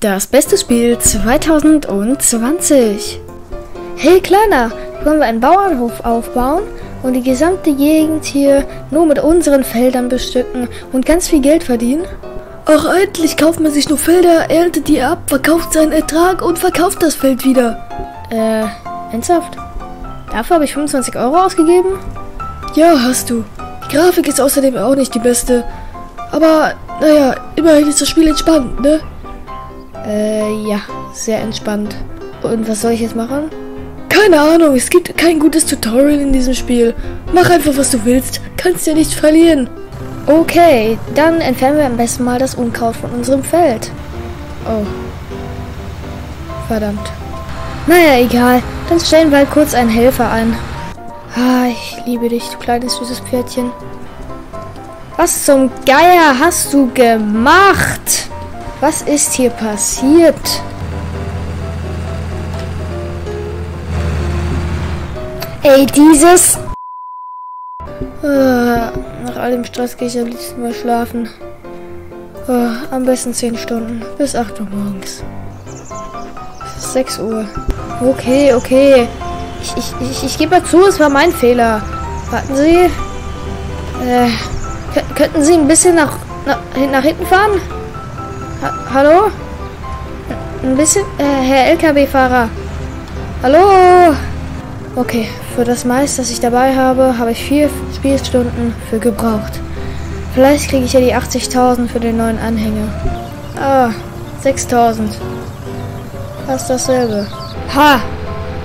Das beste Spiel 2020. Hey Kleiner, wollen wir einen Bauernhof aufbauen und die gesamte Gegend hier nur mit unseren Feldern bestücken und ganz viel Geld verdienen? Ach, endlich kauft man sich nur Felder, erntet die ab, verkauft seinen Ertrag und verkauft das Feld wieder. Äh, ernsthaft? Dafür habe ich 25 Euro ausgegeben? Ja, hast du. Die Grafik ist außerdem auch nicht die beste. Aber, naja, immerhin ist das Spiel entspannt, ne? Äh, ja, sehr entspannt. Und was soll ich jetzt machen? Keine Ahnung, es gibt kein gutes Tutorial in diesem Spiel. Mach einfach, was du willst. Kannst ja nicht verlieren. Okay, dann entfernen wir am besten mal das Unkraut von unserem Feld. Oh. Verdammt. Naja, egal. Dann stellen wir halt kurz einen Helfer an. Ah, ich liebe dich, du kleines süßes Pferdchen. Was zum Geier hast du gemacht? Was ist hier passiert? Ey, dieses... Ah, nach all dem Stress gehe ich am liebsten mal schlafen. Ah, am besten 10 Stunden. Bis 8 Uhr morgens. Es ist 6 Uhr. Okay, okay. Ich, ich, ich, ich gebe mal zu, es war mein Fehler. Warten Sie. Äh, könnten Sie ein bisschen nach, nach, nach hinten fahren? Ha Hallo? Ein bisschen? Äh, Herr LKW-Fahrer. Hallo? Okay, für das Mais, das ich dabei habe, habe ich vier Spielstunden für gebraucht. Vielleicht kriege ich ja die 80.000 für den neuen Anhänger. Ah, 6.000. Fast dasselbe. Ha!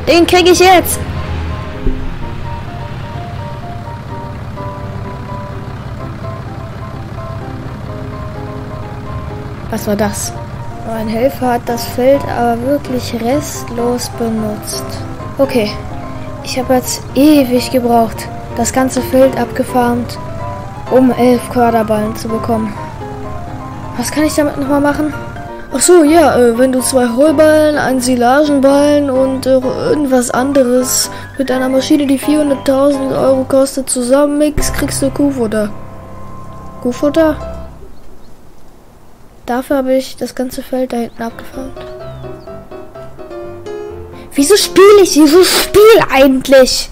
Den kriege ich jetzt! Was war das? Mein Helfer hat das Feld aber wirklich restlos benutzt. Okay, ich habe jetzt ewig gebraucht, das ganze Feld abgefarmt, um elf Quaderballen zu bekommen. Was kann ich damit nochmal machen? Ach so, ja, äh, wenn du zwei Heuballen, einen Silagenballen und äh, irgendwas anderes mit einer Maschine, die 400.000 Euro kostet, zusammenmix, kriegst du Kuhfutter. Kuhfutter? Dafür habe ich das ganze Feld da hinten abgefahren. Wieso spiele ich dieses Spiel eigentlich?